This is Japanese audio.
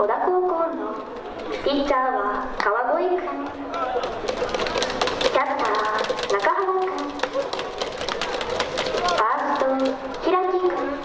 小田高校のピッチャーは川越君。キャッターー中原君。ファースト平木君。